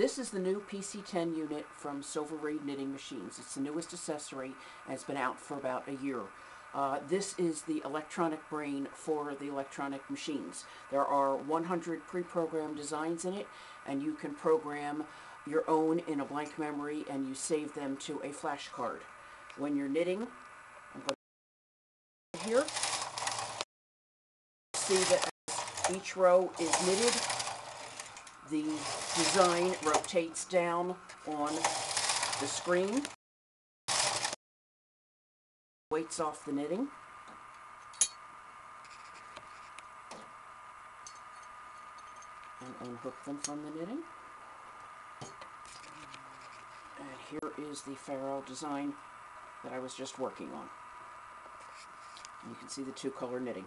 This is the new PC10 unit from Silver Reed Knitting Machines. It's the newest accessory and it's been out for about a year. Uh, this is the electronic brain for the electronic machines. There are 100 pre-programmed designs in it and you can program your own in a blank memory and you save them to a flashcard. When you're knitting, I'm going to here, see that each row is knitted, the design rotates down on the screen, weights off the knitting. And unhook them from the knitting. And here is the Farrow design that I was just working on. You can see the two color knitting.